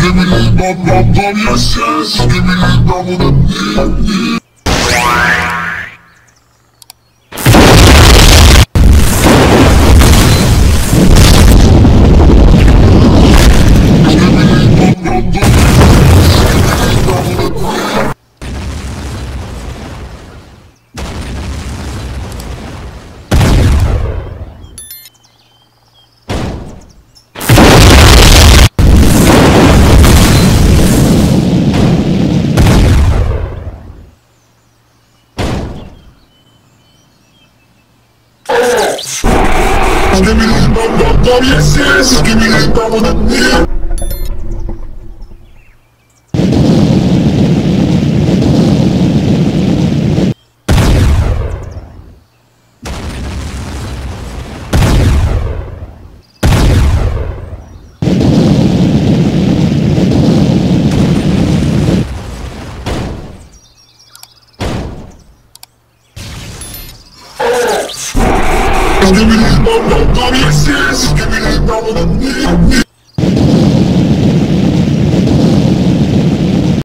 Give me that, that, that, yes, yes. Give me that, that, that, yeah, yeah give me the bump, bump, bump, yes, yes, give me the bump, bump, yeah. give me that, give me that, give me give me give me that, give give me